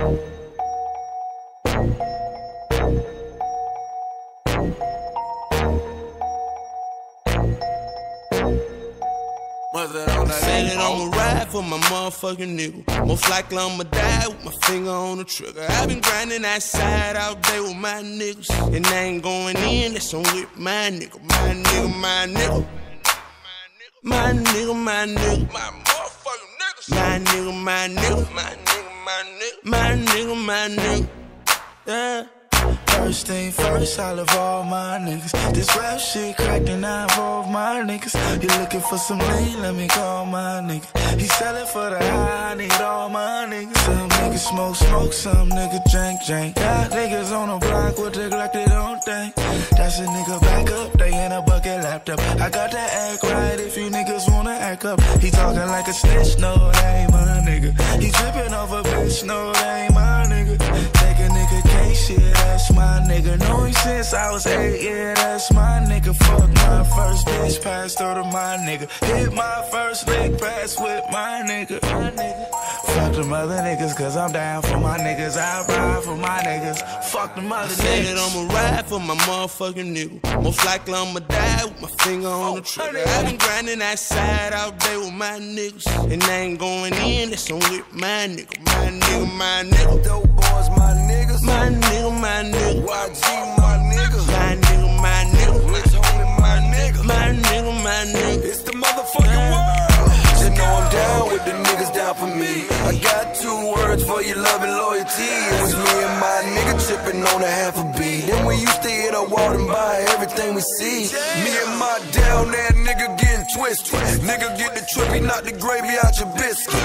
Said that I'ma ride for my motherfucking nigga. Most likely I'ma die with my finger on the trigger. i been grinding outside all day with my niggas. And I ain't going in, that's on with my nigga. My nigga, my nigga. My nigga, my nigga. My motherfucking niggas. My nigga, my nigga. My nigga, my nigga. My nigga, my nigga. Yeah. First thing first, I love all my niggas. This rap shit cracking, I involve my niggas. You looking for some lean? Let me call my nigga. He sellin' for the high, I need all my niggas. Some niggas smoke, smoke, some niggas drink, drink. Got niggas on the block with the Glock, they don't think. That's a nigga back up, they in a bucket laptop. I got to act right if you niggas wanna act up. He talking like a snitch, no, that ain't my nigga. He a bitch, no, since I was eight, yeah, that's my nigga. Fuck my first bitch, passed through to my nigga. Hit my first lick, pass with my nigga. My nigga. Fuck them other niggas, cause I'm down for my niggas. I ride for my niggas. Fuck them other Said niggas. that I'ma ride for my motherfucking nigga. Most likely I'ma die with my finger on the trigger. Oh, i been grinding outside all day with my niggas. And I ain't going in, that's on with my nigga. My nigga, my nigga. Dope boys, my niggas. My nigga, my nigga. YG, two words for your love and loyalty. It was me and my nigga tripping on a half a beat. Then we used to hit a wall and buy everything we see. Me and my down there nigga getting twisted. Nigga get the trippy, not the gravy out your biscuit.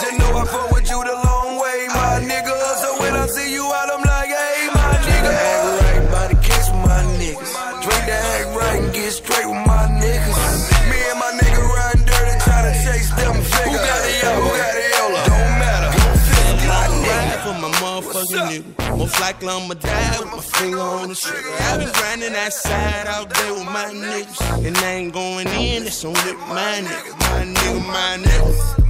Just know I my motherfucking nigga. Most likely I'ma die with my finger on the trigger. i been grinding outside all day with my niggas. And I ain't going in, that's on with my nigga. My nigga, my nigga.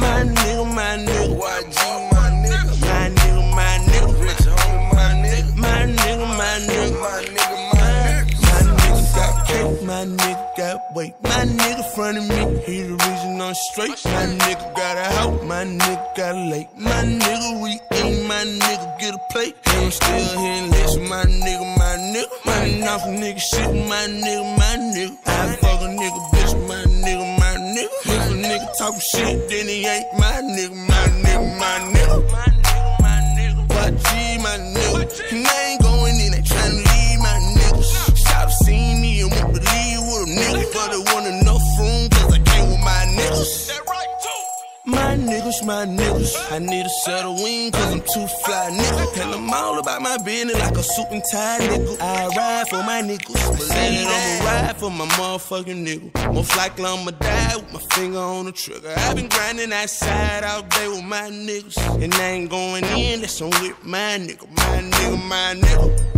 My nigga, my nigga. YG, my nigga. My nigga, my nigga. Rich homie, my nigga. My nigga, my nigga. My nigga, my nigga. My nigga got cake, my nigga got weight. My nigga front of me, he the reason I'm straight. My nigga got a house, my nigga got a lake. My nigga we eat, my nigga get a plate. I'm still hitting licks, my nigga, my nigga. Running off nigga shit, my nigga, my nigga. I fuck a nigga, bitch, my nigga, my nigga. If a nigga talking shit, then he ain't my nigga, my nigga, my nigga. My nigga, my nigga. YG, my nigga. And I ain't going in, they My niggas, my niggas. I need a set of wings, cause I'm too fly, nigga. And I'm all about my business like a suit and tie, nigga. I ride for my niggas. Believe that I'ma ride for my motherfucking nigga. Most likely I'ma die with my finger on the trigger. i been grinding outside all day with my niggas. And I ain't going in, that's on with my nigga. My nigga, my nigga.